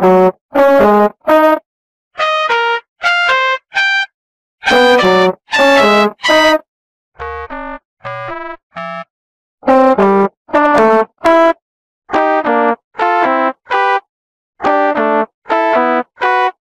you.